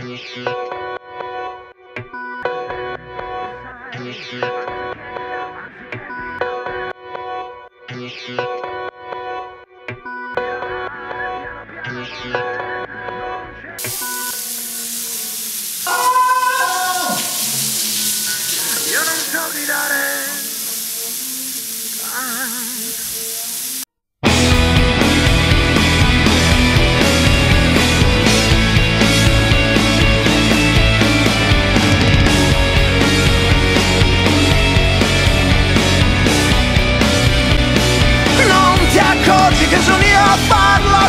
Oh! You don't tell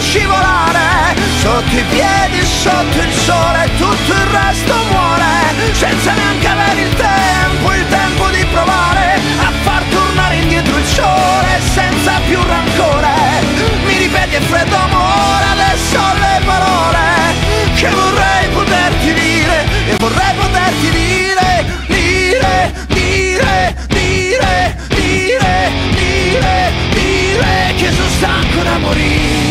scivolare. Sotto i piedi, sotto il sole, tutto il resto muore. Senza neanche avere il tempo, il tempo di provare A far tornare indietro il sole senza più rancore. Mi ripeti è freddo amore, adesso le parole Che vorrei poterti dire, e vorrei poterti dire Dire, dire, dire, dire, dire, dire Che sono stanco da morire